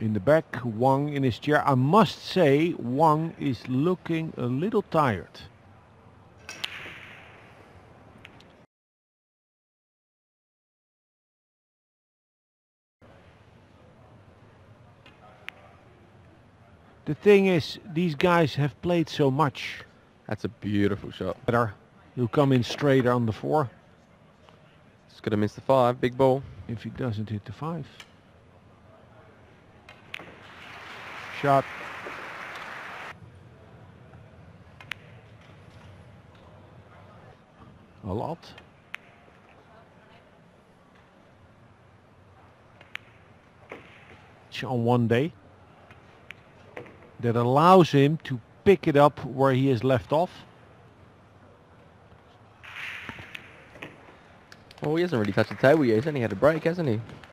In the back, Wang in his chair. I must say, Wang is looking a little tired. The thing is, these guys have played so much That's a beautiful shot. better. He'll come in straight on the four He's going to miss the five. Big ball. if he doesn't hit the five. Shot. A lot. On one day. That allows him to pick it up where he is left off. Oh, he hasn't really touched the table yet. He's only had a break, hasn't he?